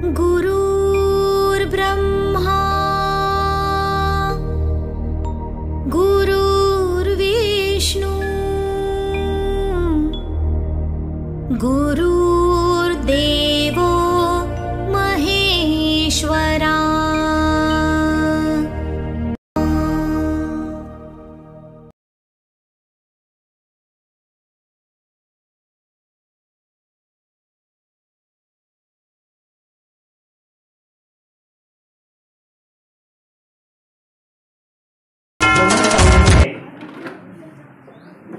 गुरुर्ब्रह्मा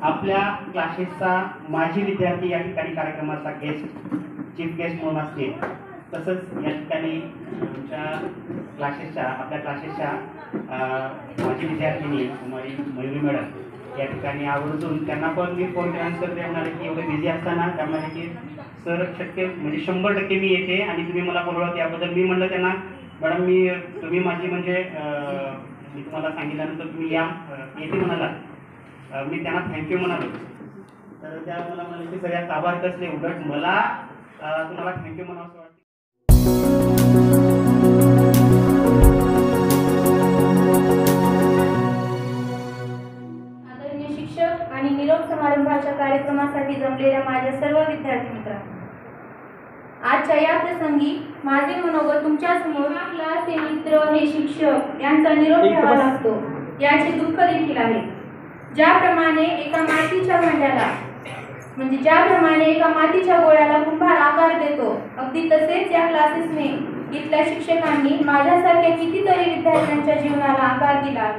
आपल्या क्लासेसचा माजी विद्यार्थी या ठिकाणी कार्यक्रमाचा गेस्ट चीफ गेस्ट म्हणून असतील. तसंच या ठिकाणी आमच्या क्लासेसच्या आपल्या क्लासेसच्या माझी माजी विद्यार्थिनी कुमारी मयुरी मॅडम या ठिकाणी आवर्जून त्यांना पण मी फोन केल्यानंतर ते म्हणाले की एवढे बिझी असताना त्या म्हणाले की सर शक्य म्हणजे शंभर टक्के मी येते आणि तुम्ही मला बोलवत याबद्दल मी म्हणलं त्यांना. मॅडम मी तुम्ही माझी म्हणजे मी तुम्हाला सांगितल्यानंतर तुम्ही या येते म्हणाला. मी त्यांना थँक्यू म्हणालो. तर त्या मला म्हणाले की सगळ्यात आभार कसले उलट मला तुम्हाला थँक्यू म्हणावं असं वाटतं. आदरणीय शिक्षक आणि निरोप समारंभाच्या कार्यक्रमासाठी जमलेल्या माझ्या सर्व विद्यार्थी मित्रांनो आजच्या या प्रसंगी माझे मनोगत तुमच्यासमोर क्लास हे मित्र हे शिक्षक यांचा निरोप घ्यावा लागतो. याचे दुःख देखील आहे. ज्याप्रमाणे एका मातीच्या भांड्याला म्हणजे ज्याप्रमाणे एका मातीच्या गोळ्याला कुंभार आकार देतो अगदी तसेच या क्लासेसने इथल्या शिक्षकांनी माझ्यासारख्या कितीतरी विद्यार्थ्यांच्या जीवनाला आकार दिला.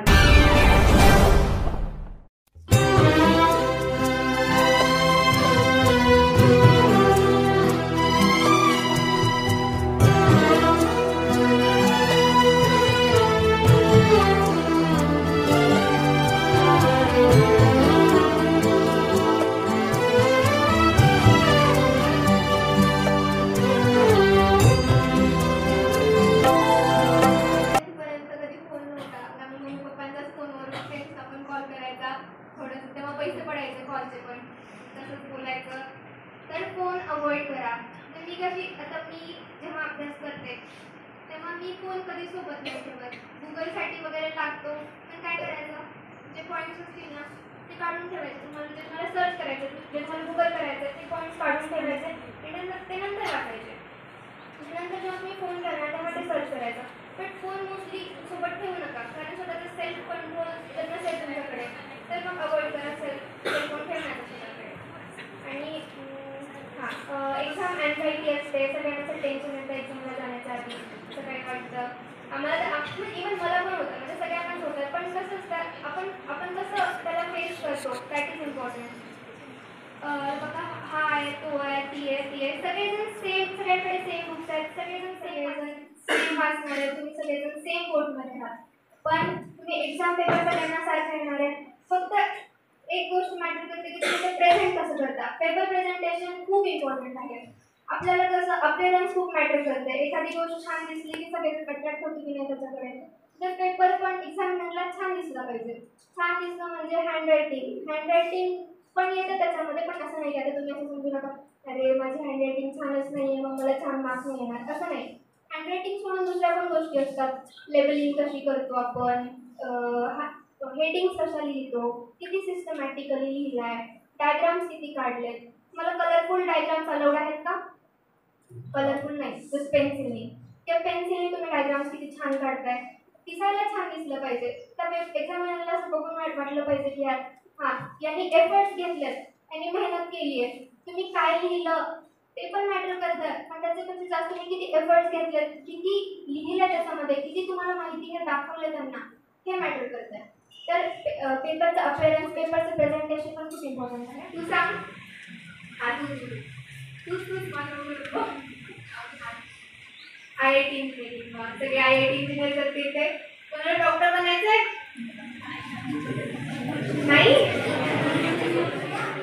पैसे पडायचे कॉलचे पण. तसंच बोलायचं. तर फोन अवॉइड करा. तर मी कशी आता मी जेव्हा अभ्यास करते तेव्हा मी फोन कधी सोबत नाही ठेवत. गुगलसाठी वगैरे लागतो. पण काय करायचं? जे पॉईंट्स असतील ना ते काढून ठेवायचे. तुम्हाला जे तुम्हाला सर्च करायचं जे तुम्हाला गुगल करायचं ते पॉईंट्स काढून ठेवायचे ते नंतर ते नंतर वाचायचे. नंतर जेव्हा तुम्ही फोन करणार तेव्हा ते सर्च करायचं. बट फोन मोस्टली सोबत ठेवू नका. कारण स्वतःचा सेल्फ कंट्रोल जर नसेल तुमच्याकडे तर मग अवॉइड करा सेल्फ फोन ठेवण्याचा स्वतःकडे आणि हां एक्झाम अँझायटी असते सगळ्यांचं टेन्शन येतं एक्झामला जाण्याच्या आधी असं काही वाटतं आम्हाला तर इव्हन मला पण होतं म्हणजे सगळ्यांनाच होतं पण कसं असतं आपण आपण कसं त्याला फेस करतो दॅट इज इम्पॉर्टंट बघा हा आहे तो आहे ती आहे ती आहे सगळेजण सेम सगळ्याकडे सेम बुक्स आहेत. सगळेजण सगळेजण सेम वाचणार आहे तुम्ही सगळेजण सेम बोर्डमध्ये आहात पण तुम्ही एक्झाम पेपर सगळ्यांना येणार आहे फक्त एक गोष्ट मॅटर करते की तुम्ही ते प्रेझेंट कसं करता. पेपर प्रेझेंटेशन खूप इम्पॉर्टंट आहे. आपल्याला कसं अपिअरन्स खूप मॅटर करते. एखादी गोष्ट छान दिसली की सगळे अट्रॅक्ट होते की नाही त्याच्याकडे. तर पेपर पण एक्झामिनरला छान दिसला पाहिजे. छान दिसणं म्हणजे हँडरायटिंग हँडरायटिंग पण येतं त्याच्यामध्ये पण असं नाही की आता तुम्ही असं समजू नका. अरे माझी हँडरायटिंग छानच नाही आहे मग मला छान मार्क्स नाही येणार. असं नाही. हँडरायटिंग सोडून दुसऱ्या पण गोष्टी असतात. लेबलिंग कशी करतो आपण हेडिंग्स कशा लिहितो किती सिस्टमॅटिकली लिहिलाय डायग्राम्स किती काढलेत. मला कलरफुल डायग्राम्स अलाउड आहेत का? कलरफुल नाही. जस्ट पेन्सिलने त्या पेन्सिलने तुम्ही डायग्राम्स किती छान काढताय. दिसायला छान दिसलं पाहिजे. त्या एक्झामिनरला असं बघून वाट- वाटलं पाहिजे की यार हां यांनी एफर्ट्स घेतलेत यांनी मेहनत केली आहे तुम्ही काय लिहिलं? ते पण मॅटर करतं. पण त्याच्यापेक्षा जास्त तुम्ही किती एफर्ट्स घेतले किती लिहिलं त्याच्यामध्ये किती तुम्हाला माहिती हे दाखवलं त्यांना हे मॅटर करतं. तर पेपरचं अपिअरन्स पेपरचं प्रेझेंटेशन पण खूप इम्पॉर्टंट आहे. तू सांग. हा तू तूच तूच आय आय टी इंजिनिअरिंग सगळे आय आय टी इंजिनिअर करतील ते कोणाला डॉक्टर बनायचं आहे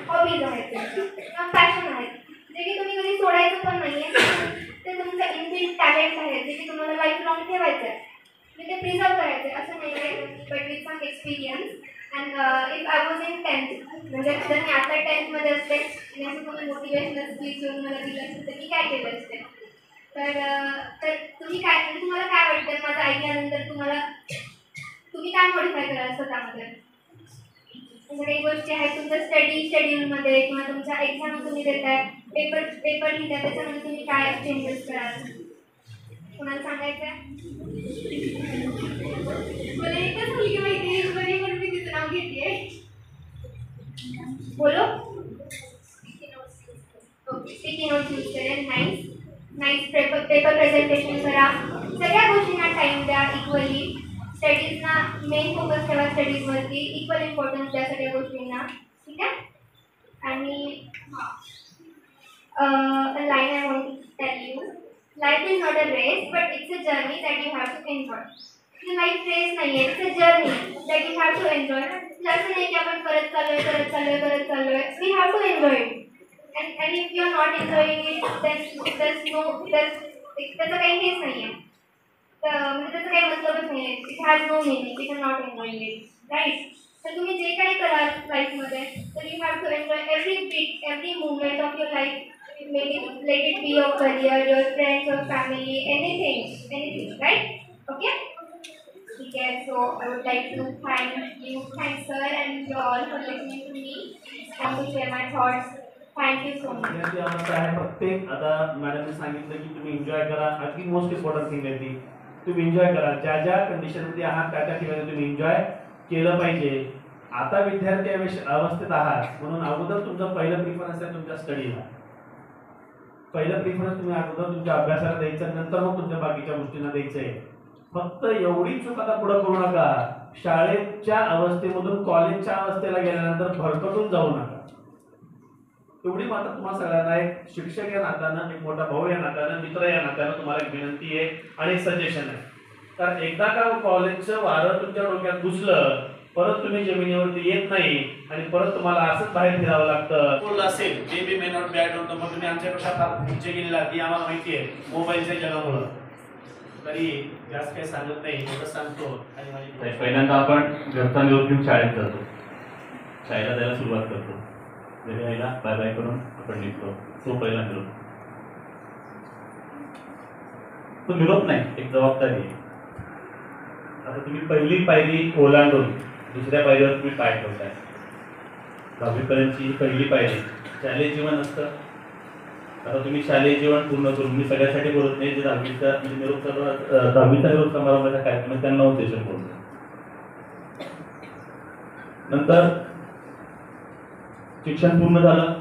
हॉबीज आहेत किंवा पॅशन आहेत जे की तुम्ही कधी सोडायचं पण नाही आहे ते तुमचं इनबिल्ट टॅलेंट आहे जे की तुम्हाला लाईफ लॉंग ठेवायचं आहे म्हणजे ते प्रिझर्व करायचं आहे असं नाही आहे but with some experience and if I was in tenth म्हणजे जर मी आता टेन्थमध्ये असते आणि असं मला दिलं असतं तर मी काय केलं असते तर तर तुम्ही काय म्हणजे तुम्हाला काय वाटतं माझं ऐकल्यानंतर तुम्हाला तुम्ही काय मॉडिफाय कराल स्वतःमध्ये? काही गोष्टी आहेत तुमच्या स्टडी शेड्यूलमध्ये किंवा तुमच्या एक्झाम तुम्ही देताय पेपर पेपर लिहिताय त्याच्यामध्ये तुम्ही काय चेंजेस कराल? कोणाला सांगायचं आहे मला एकच मुलगी माहिती आहे बरी म्हणून मी तिचं नाव घेते बोलो ओके स्टिकी नोट्स यूज करेल nice nice paper paper presentation करा सगळ्या गोष्टींना टाईम द्या इक्वली स्टडीजना मेन फोकस ठेवा स्टडीजवरती इक्वल इम्पॉर्टन्स द्या सगळ्या गोष्टींना ठीक आहे आणि line I want to tell you life is not a race but it's a journey that you have to enjoy life race नाही आहे it's a journey that you have to enjoy असं नाही की आपण करत चाललोय करत चाललोय करत चाललोय we have to enjoy it and and if you're not enjoying it then there's no there's त्याचं काही हेच नाही आहे तर म्हणजे त्याचं काही मतलबच नाही आहे it has no meaning it has not enjoying it right तर तुम्ही जे काही कराल लाईफमध्ये तर you have to enjoy every bit every movement of your life maybe let it be your career your friends your family anything anything right okay ठीक आहे so I would like to thank you thank sir and you all for listening to me and to share my thoughts thank you so much प्रत्येक आता मॅडमने सांगितलं की तुम्ही enjoy करा. आणखी most important thing आहे ती. तुम्ही एन्जॉय करा. ज्या ज्या कंडिशनमध्ये आहात त्या त्या ठिकाणी तुम्ही एन्जॉय केलं पाहिजे. आता विद्यार्थी अवेश- अवस्थेत आहात. म्हणून अगोदर तुमचं पहिलं प्रिफरन्स आहे तुमच्या स्टडीला पहिलं प्रिफरन्स तुम्ही अगोदर तुमच्या अभ्यासाला द्यायचं नंतर मग तुमच्या बाकीच्या गोष्टींना द्यायचं आहे. फक्त एवढी चूक आता पुढे करू नका. शाळेच्या अवस्थेमधून कॉलेजच्या अवस्थेला गेल्यानंतर भरकटून जाऊ नका. एवढी मात्र तुम्हाला सगळ्यांना एक शिक्षक या नात्यानं एक मोठा भाऊ या नात्यानं मित्र या नात्यानं तुम्हाला एक विनंती आहे आणि एक सजेशन आहे. कारण एकदा का कॉलेजचं वारं तुमच्या डोक्यात घुसलं परत तुम्ही जमिनीवरती येत नाही आणि परत तुम्हाला असंच बाहेर फिरावं लागतं. असेल जे बी मे नॉट बॅड होतं मग तुम्ही आमच्यापेक्षा फार पुढचे गेलेला ती आम्हाला माहिती आहे मोबाईलच्या जगामुळं. तरी जास्त काही सांगत नाही एवढं सांगतो. आणि माझी पहिल्यांदा आपण घरचा घेऊन शाळेत जातो. शाळेला जायला सुरुवात करतो. घरी बाय बाय करून आपण निघतो. तो पहिला निरोप. तो निरोप नाही एक जबाबदारी आहे. आता तुम्ही पहिली पायरी ओलांडून दुसऱ्या पायरीवर तुम्ही पाय ठेवताय. दहावीपर्यंतची ही पहिली पायरी शालेय जीवन असतं. आता तुम्ही शालेय जीवन पूर्ण करून मी सगळ्यासाठी बोलत नाही जे दहावीचा म्हणजे निरोप समारंभ- दहावीचा निरोप समारंभाचा कार्यक्रम त्यांना उद्देशून बोलतो नंतर शिक्षण पूर्ण झालं.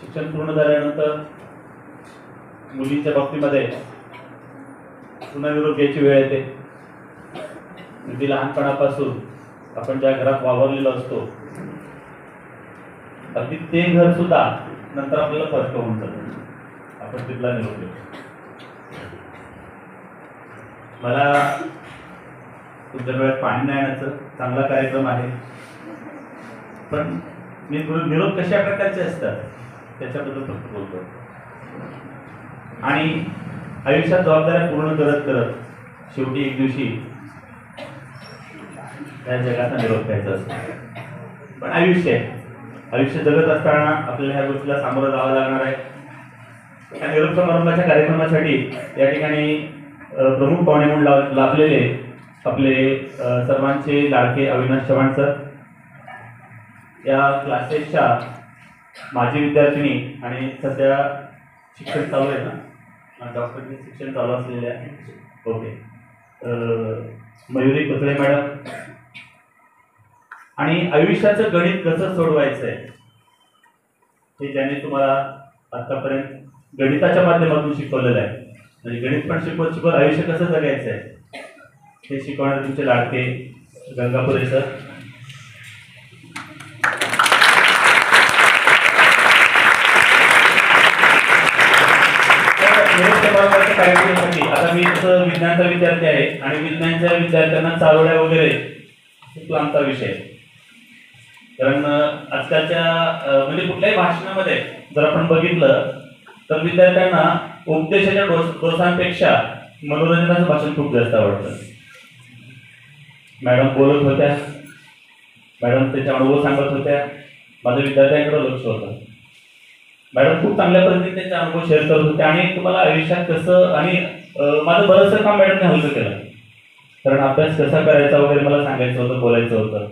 शिक्षण पूर्ण झाल्यानंतर मुलींच्या बाबतीमध्ये पुन्हा विरोध घ्यायची वेळ येते. अगदी लहानपणापासून आपण ज्या घरात वावरलेलो असतो अगदी ते घर सुद्धा नंतर आपल्याला फरक होऊन जातं. आपण तिथला निरोप मला तुमच्या वेळात पाणी नाही आणायचं. चांगला कार्यक्रम आहे. पण मी निरो- कशा प्रकारचे असतात? त्याच्याबद्दल फक्त बोलतो. आणि आयुष्यात जबाबदाऱ्या पूर्ण करत करत शेवटी एक दिवशी त्या जगाचा निरोप घ्यायचा असतो. पण आयुष्य आहे. आयुष्य जगत असताना आपल्याला ह्या गोष्टीला सामोरं जावं लागणार आहे. या निरोप समारंभाच्या कार्यक्रमासाठी या ठिकाणी प्रमुख पाहुणे म्हणून लाभलेले आपले सर्वांचे लाडके अविनाश चव्हाण सर. या क्लासेसच्या माजी विद्यार्थिनी आणि सध्या शिक्षण चालू आहे ना? डॉक्टरचे शिक्षण चालू असलेले आहे. ओके. तर मयुरी कुत्रे मॅडम. आणि आयुष्याचं गणित कसं सोडवायचं आहे हे ज्याने तुम्हाला आतापर्यंत गणिताच्या माध्यमातून शिकवलेलं आहे. म्हणजे गणित पण शिकवत शिकवत आयुष्य कसं जगायचं आहे हे शिकवणारे तुमचे लाडके गंगापुरे सर तर निरोप समारंभाच्या कार्यक्रमासाठी आता मी तसं विज्ञानाचा विद्यार्थी आहे आणि विज्ञानच्या विद्यार्थ्यांना चारोळ्या वगैरे खूप तो आमचा विषय कारण आजकालच्या म्हणजे कुठल्याही भाषणामध्ये जर आपण बघितलं तर विद्यार्थ्यांना उपदेशाच्या डोस डोसांपेक्षा मनोरंजनाचं भाषण खूप जास्त आवडतं. मॅडम बोलत होत्या. मॅडम त्याच्या अनुभव सांगत होत्या. माझ्या विद्यार्थ्यांकडे लक्ष होतं. मॅडम खूप चांगल्या पद्धतीने त्यांचे अनुभव शेअर करत होते आणि तुम्हाला आयुष्यात कसं आणि माझं बरंचसं काम मॅडमने हलकं केलं. कारण अभ्यास कसा करायचा वगैरे मला सांगायचं होतं बोलायचं होतं.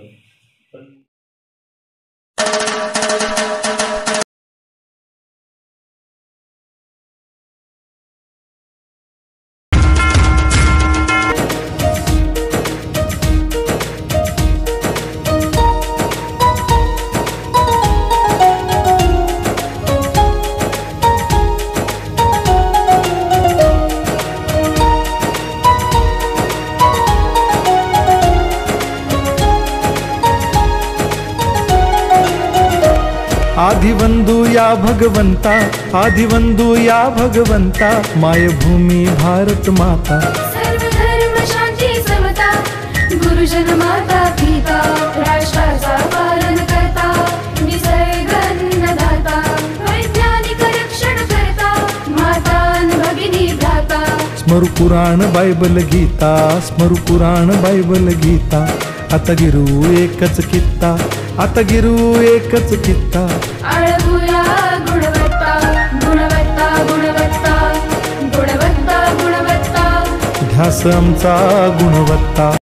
आदिवंदू या भगवंता आदिवंदू या भगवंता मायभूमी भारत माता। सर्व धर्म शांती समता गुरुजन माता पिता राष्ट्राचा पालन करता निसर्ग अन्नदाता वैज्ञानिक रक्षण करता माता अन भगिनी भ्राता। स्मरु पुराण बायबल गीता स्मरु पुराण बायबल गीता। आता गिरू एकच कित्ता आता गिरू एकच कित्ता। गुणवत्ता आमचा गुणवत्ता.